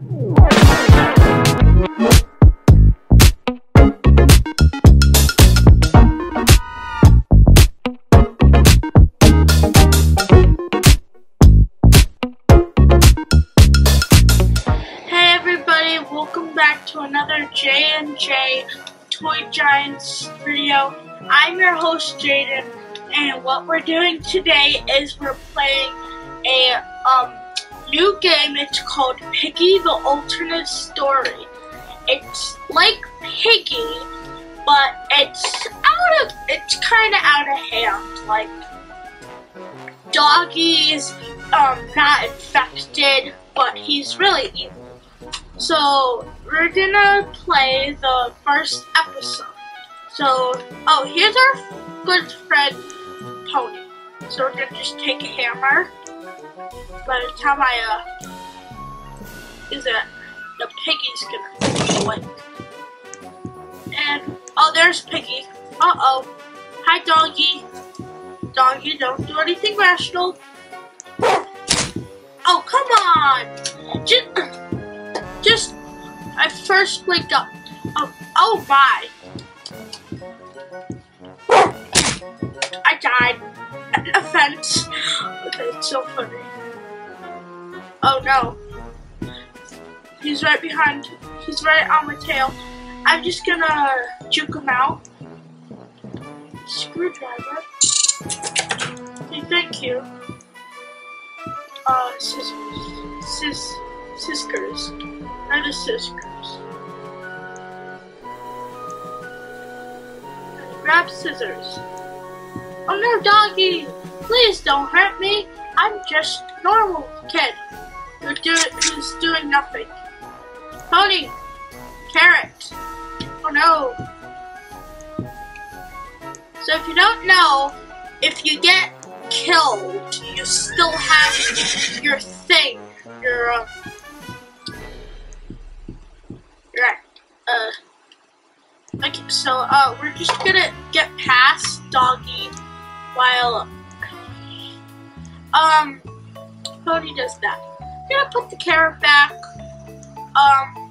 Welcome back to another J&J Toy Giants video. I'm your host Jaden, and what we're doing today is we're playing a um, new game. It's called Piggy the Alternate Story. It's like Piggy, but it's out of it's kind of out of hand. Like Doggy's um, not infected, but he's really evil. So we're gonna play the first episode. So oh, here's our good friend Pony. So we're gonna just take a hammer. By the time I uh, is it the piggy's gonna awake. And oh, there's Piggy. Uh oh. Hi, doggy. Doggy, don't do anything rational. Oh, come on! Just, just, I first wake up. Oh, oh my! I died at a fence. Okay, it's so funny. Oh no. He's right behind, he's right on my tail. I'm just gonna juke him out. Screwdriver. Okay, thank you. Uh, scissors. Sis, scissors. Where are the scissors? Grab scissors. Oh no, doggy! Please don't hurt me. I'm just normal kid who's doing nothing. Pony! Carrot! Oh no! So if you don't know, if you get killed, you still have your thing. Your uh, uh. Okay, so uh, we're just gonna get past doggy while um Pony does that. Gonna put the carrot back. Um,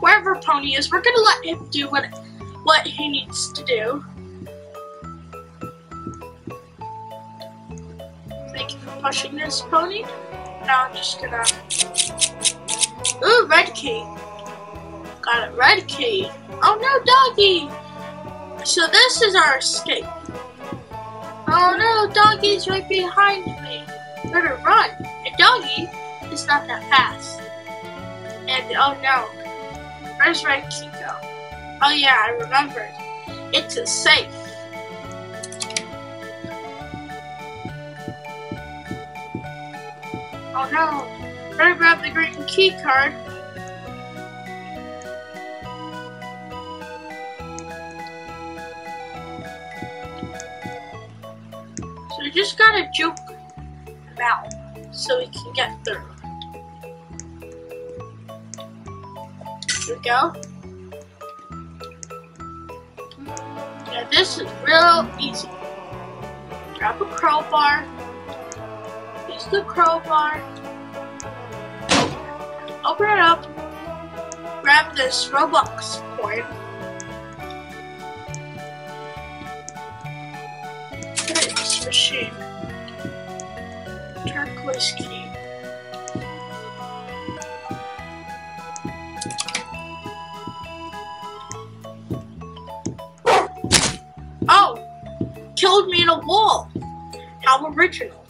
wherever Pony is, we're gonna let him do what what he needs to do. Thank you for pushing this pony. Now I'm just gonna. Ooh, red key. Got a red key. Oh no, doggy! So this is our escape. Oh no, doggy's right behind me. Better run. And doggy is not that fast. And oh no, where's key go? Oh yeah, I remembered. It's a safe. Oh no! Better grab the green key card. So we just gotta juke him out so we can get through. We go. This is real easy. Grab a crowbar. Use the crowbar. Open it up. Grab this Robux coin. Put it in this machine. Turquoise key. Killed me in a wall. How original.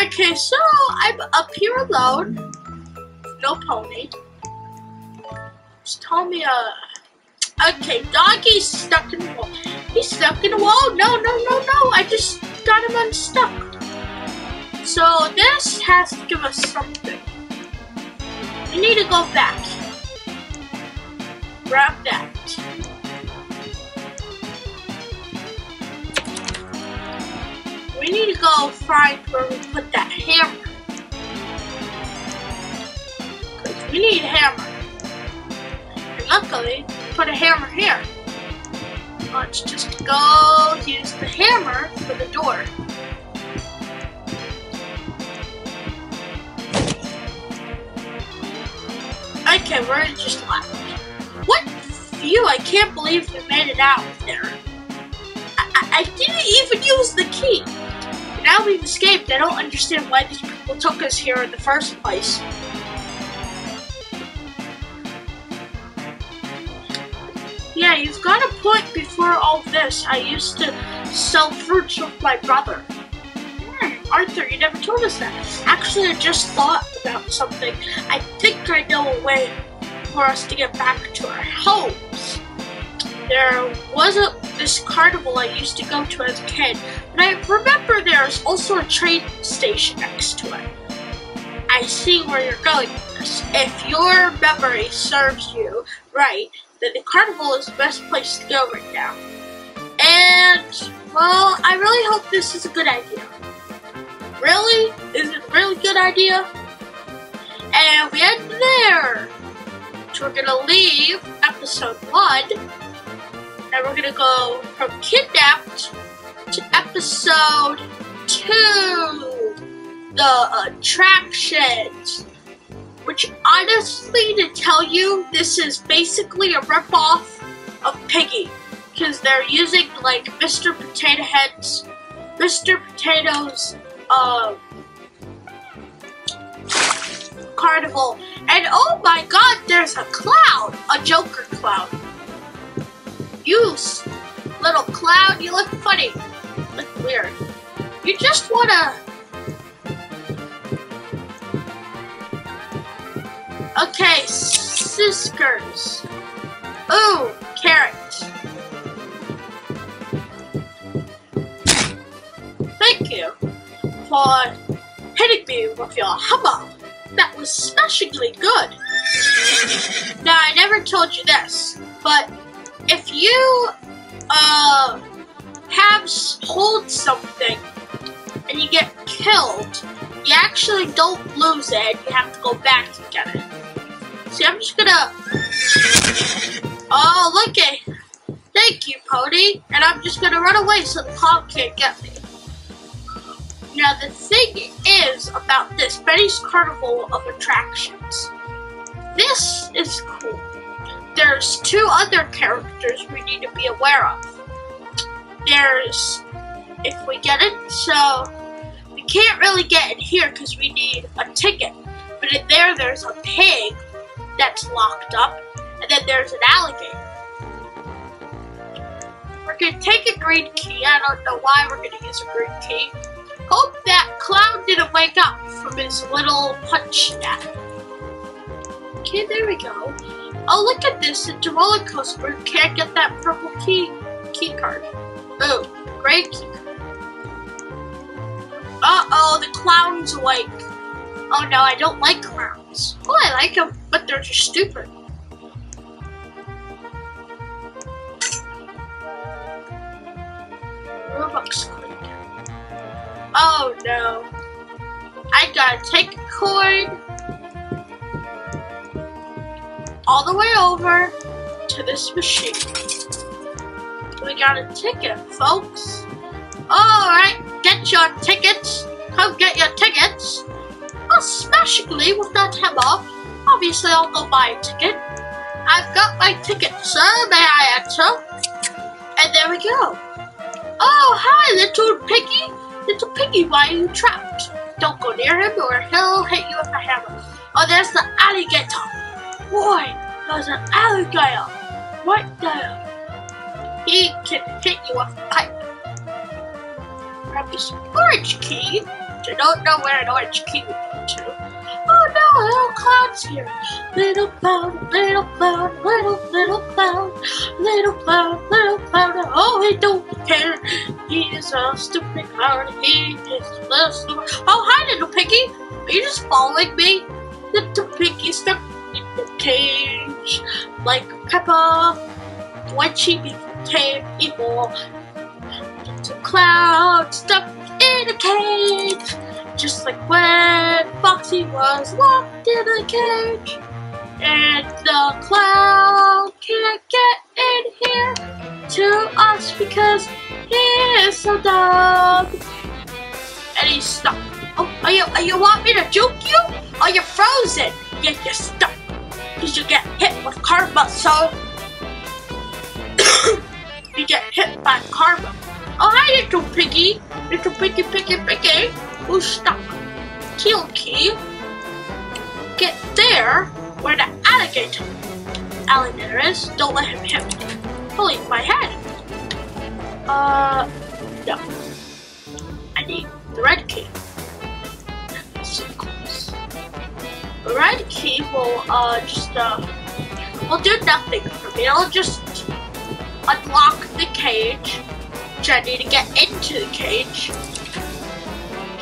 Okay, so I'm up here alone. No pony. Just tell me, uh. Okay, doggy's stuck in the wall. He's stuck in the wall. No, no, no, no. I just got him unstuck. So this has to give us something. We need to go back. Grab that. Need to go find where we put that hammer. 'Cause we need a hammer. And luckily, we put a hammer here. Let's just go use the hammer for the door. Okay, we're just left. What view? I can't believe we made it out there. I, I, I didn't even use the key. Now we've escaped. I don't understand why these people took us here in the first place. Yeah, you've got a point before all this. I used to sell fruits with my brother. Hmm, Arthur, you never told us that. Actually, I just thought about something. I think I know a way for us to get back to our homes. There was a, this carnival I used to go to as a kid, and I remember there's also a train station next to it. I see where you're going with this. If your memory serves you right, then the carnival is the best place to go right now. And, well, I really hope this is a good idea. Really? Is it a really good idea? And we end there. So we're gonna leave episode one, and we're gonna go from kidnapped to episode two, the attractions. Which honestly, to tell you, this is basically a ripoff of Piggy, because they're using like Mr. Potato Head's, Mr. Potato's, uh, carnival. And oh my god, there's a cloud! A Joker cloud. You little cloud, you look funny. Look weird. You just wanna... Okay, Siskers. Ooh, carrot. Thank you for hitting me with your hammer that was smashingly good. Now, I never told you this, but if you uh, have hold something and you get killed, you actually don't lose it. You have to go back to get it. See, I'm just gonna. Oh, look at. Thank you, Pony. And I'm just gonna run away so the cop can't get me. Now, the thing is about this Betty's Carnival of Attractions. This is cool. There's two other characters we need to be aware of. There's, if we get it, so we can't really get in here because we need a ticket. But in there, there's a pig that's locked up, and then there's an alligator. We're gonna take a green key. I don't know why we're gonna use a green key. Hope that clown didn't wake up from his little punch nap. Okay, there we go. Oh, look at this. It's a roller coaster. Can't get that purple key key card. Oh, great key card. Uh-oh, the clown's awake. Oh no, I don't like clowns. Oh, I like them, but they're just stupid. Robux Oh no. I gotta take a coin all the way over to this machine. We got a ticket, folks. Alright, get your tickets. Come get your tickets. Especially with that hammer. Obviously, I'll go buy a ticket. I've got my ticket, sir. May I enter? And there we go. Oh, hi, little piggy. Little piggy, why are you trapped? Don't go near him or he'll hit you with a hammer. Oh, there's the alligator. Boy, there's an alligator right there. He can hit you with a pipe. Grab this orange key. I don't know where an orange key would go to. Oh no, little clown's here. Little clown, little clown, little, little clown, little clown, little clown. Oh, he don't care. He is a stupid clown. He is a stupid. Oh, hi, little piggy. Are you just following me? Little piggy the like Peppa when she became evil. Little Cloud stuck in a cage. Just like when Foxy was locked in a cage. And the clown can't get in here to us because he is so dumb. And he's stuck. Oh, are you, are you want me to juke you? Are you're frozen. Yeah, you're stuck. Because you get hit with karma, so you get hit by karma. Oh, hi, little piggy. Little piggy, piggy, piggy. Who's stuck? Teal key. Get there where the alligator alligator is. Don't let him hit me. Holy my head. Uh, no. I need the red key. Red key will, uh, just, uh, will do nothing for me. It'll just unlock the cage, which I need to get into the cage.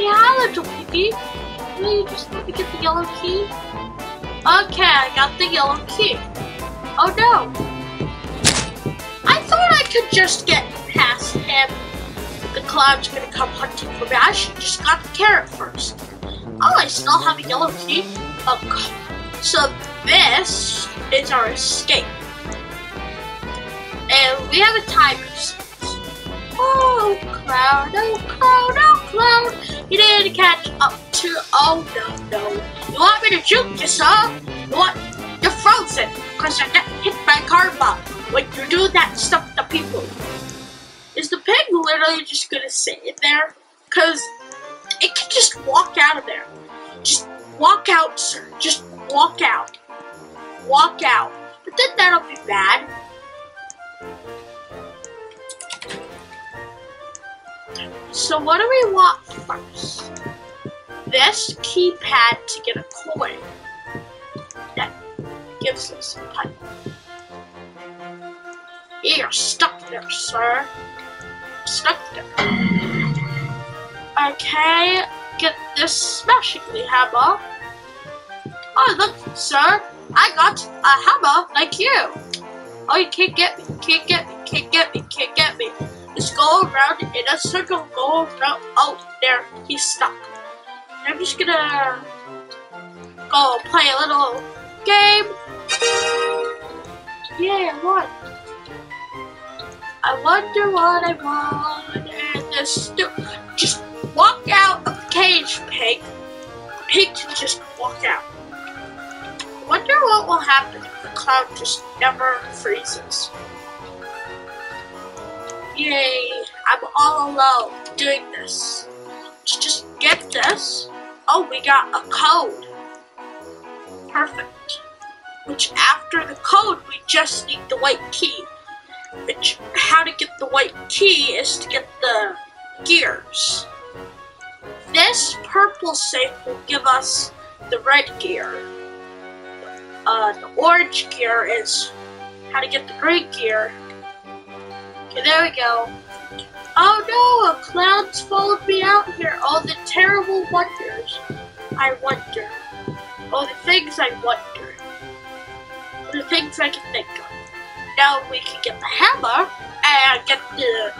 Hi, little piggy. Will you just let me get the yellow key? Okay, I got the yellow key. Oh no! I thought I could just get past him. The cloud's gonna come hunting for me. I should just got the carrot first. Oh, I still have a yellow key. Oh, so this is our escape. And we have a timer Oh, Cloud, oh, Cloud, oh, Cloud. You to catch up to, oh, no, no. You want me to shoot you, sir? You want, you're frozen because got hit by karma when you do that stuff to people. Is the pig literally just gonna sit in there? Because it can just walk out of there. Just walk out, sir. Just walk out. Walk out. But then that'll be bad. So what do we want first? This keypad to get a coin that gives us a pipe. You're stuck there, sir. Stuck there. Okay, get this smashingly hammer. Oh, look, sir. I got a hammer like you. Oh, you can't get me, can't get me, can't get me, can't get me. Just go around in a circle, go around. Oh, there, he's stuck. I'm just gonna go play a little game. Yeah, what? I wonder what I want. And this just walk out of the cage, pig. Pig can just walk out. Wonder what will happen if the cloud just never freezes. Yay, I'm all alone doing this. Let's just get this. Oh, we got a code. Perfect. Which after the code, we just need the white key. Which, how to get the white key is to get the gears. This purple safe will give us the red gear. Uh, the orange gear is how to get the green gear. Okay, there we go. Oh no, a cloud's followed me out here. All the terrible wonders. I wonder. All the things I wonder. The things I can think of. Now we can get the hammer and get the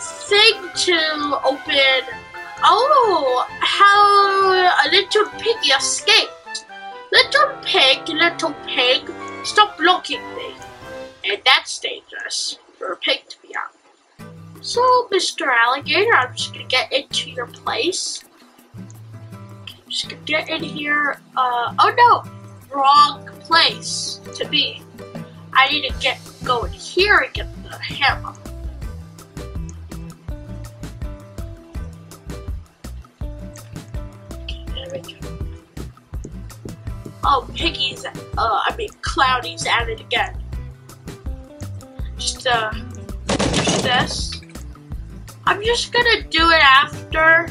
thing to open. Oh, how a little piggy escaped. Little pig, little pig, stop blocking me. And that's dangerous for a pig to be out. So, Mr. Alligator, I'm just gonna get into your place. I'm just gonna get in here. Uh, oh no! Wrong place to be. I need to get go in here and get the hammer. Go. Oh, Piggy's, uh, I mean, Cloudy's at it again. Just, uh, this. I'm just gonna do it after.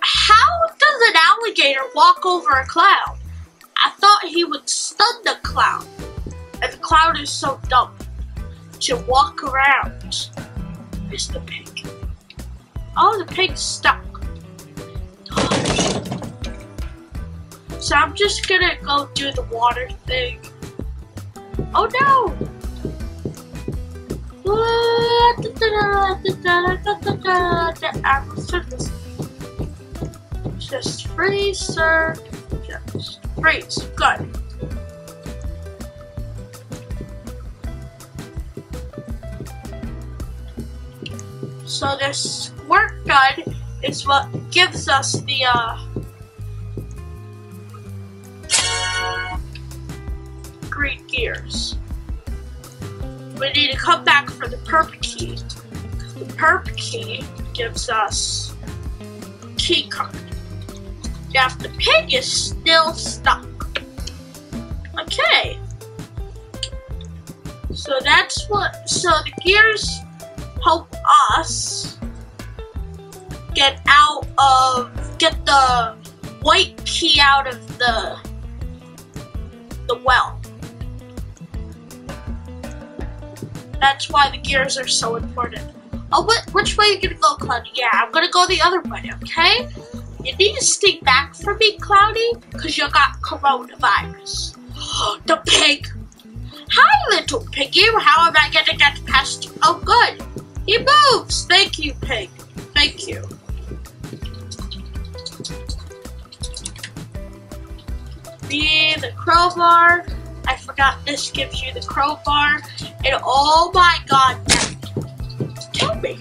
How does an alligator walk over a cloud? I thought he would stun the cloud. And the cloud is so dumb to walk around. The pig? Oh, the pig's stuck. So I'm just gonna go do the water thing. Oh no! Just freeze, sir. Just freeze. Good. So this work gun is what gives us the uh gears. We need to come back for the perp key. The perp key gives us key card. Yeah, the pig is still stuck. Okay. So that's what, so the gears help us get out of, get the white key out of the, the well. That's why the gears are so important. Oh, what, which way are you gonna go, Cloudy? Yeah, I'm gonna go the other way, okay? You need to stay back from me, Cloudy, because you got coronavirus. the pig! Hi, little piggy. How am I gonna get past you? Oh, good. He moves. Thank you, pig. Thank you. The crowbar. I forgot this gives you the crowbar. And oh my god, tell me.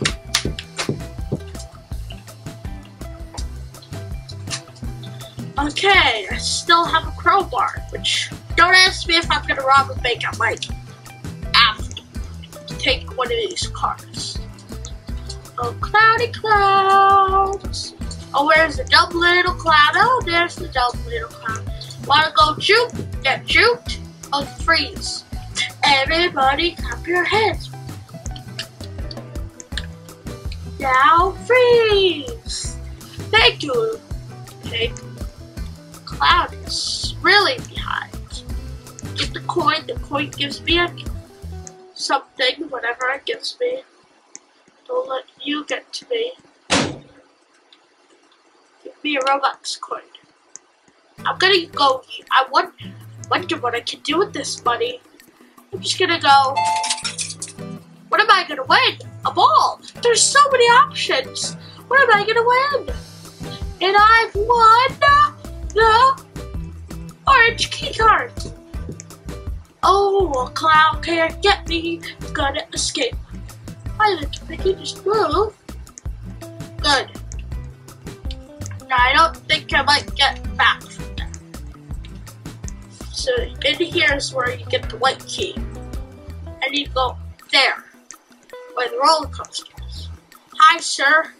Okay, I still have a crowbar, which don't ask me if I'm gonna rob a bank. I might after take one of these cars. Oh, cloudy clouds. Oh, where's the dumb little cloud? Oh, there's the dumb little cloud. Wanna go juke? Get juked? Oh, freeze. Everybody clap your hands. Now freeze. Thank you. Take cloud is really behind. Get the coin, the coin gives me a something, whatever it gives me. Don't let you get to me. Give me a Robux coin. I'm gonna go, I want, wonder what I can do with this money. I'm just gonna go, what am I gonna win? A ball. There's so many options. What am I gonna win? And I've won the orange key card. Oh, a cloud can't get me. Gotta escape. I little piggy just move. Good. Now, I don't think I might get back. So in here is where you get the white key. And you go there. Where the roller coaster is. Hi, sir.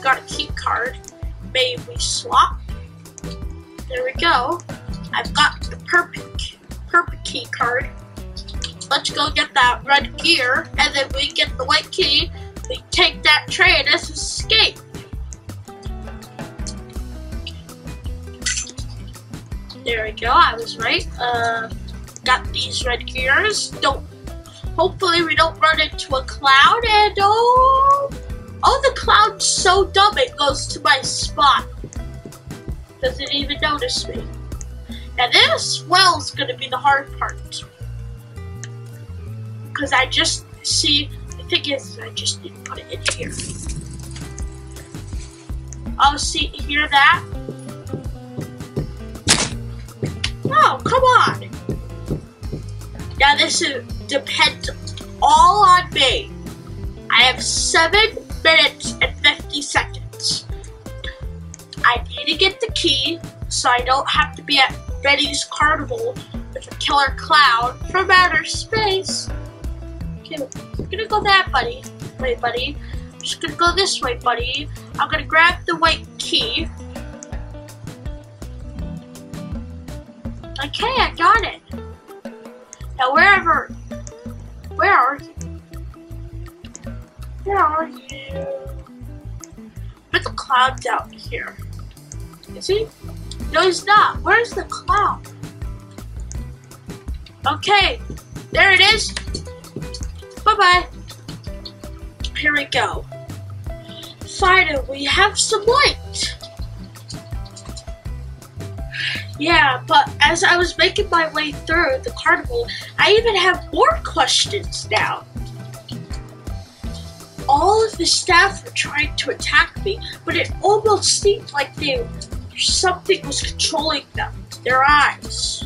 Got a key card. May we swap? There we go. I've got the perfect, key card. Let's go get that red gear, and then we get the white key. We take that train We. I was right. Uh, got these red gears. Don't. Hopefully, we don't run into a cloud. And oh, oh, the cloud's so dumb it goes to my spot doesn't even notice me. Now this well's gonna be the hard part. Because I just see, the thing is, I just need to put it in here. Oh, see, hear that? Oh, come on. Now this is, depends all on me. I have seven minutes and 50 seconds. I need to get the key so I don't have to be at Betty's Carnival with a killer clown from outer space. Okay, I'm gonna go that buddy. Wait, buddy. I'm just gonna go this way, buddy. I'm gonna grab the white key. Okay, I got it. Now wherever, where are you? Where are you? Put the clouds out here. Is he? No, he's not. Where's the clown? Okay, there it is. Bye-bye. Here we go. Finally, we have some light. Yeah, but as I was making my way through the carnival, I even have more questions now. All of the staff were trying to attack me, but it almost seemed like they something was controlling them, their eyes.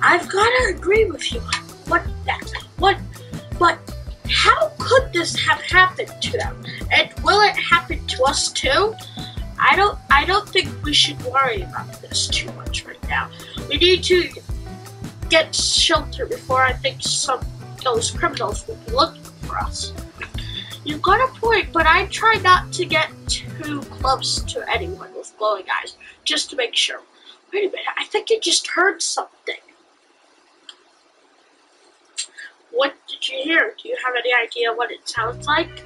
I've gotta agree with you. What that? What? But how could this have happened to them? And will it happen to us too? I don't. I don't think we should worry about this too much right now. We need to get shelter before I think some those criminals will be looking for us. You've got a point, but I try not to get too close to anyone with glowing eyes, just to make sure. Wait a minute, I think I just heard something. What did you hear? Do you have any idea what it sounds like?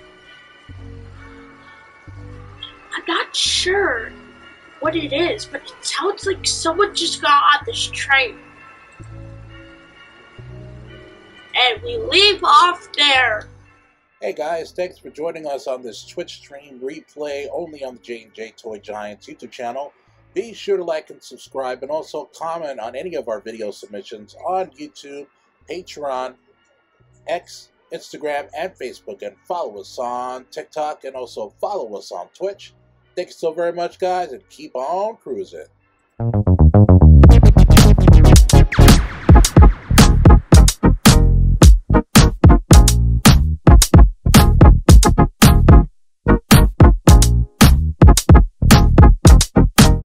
I'm not sure what it is, but it sounds like someone just got on this train. And we leave off there. Hey guys, thanks for joining us on this Twitch stream replay only on the J&J Toy Giants YouTube channel. Be sure to like and subscribe and also comment on any of our video submissions on YouTube, Patreon, X, Instagram, and Facebook. And follow us on TikTok and also follow us on Twitch. Thank you so very much, guys, and keep on cruising.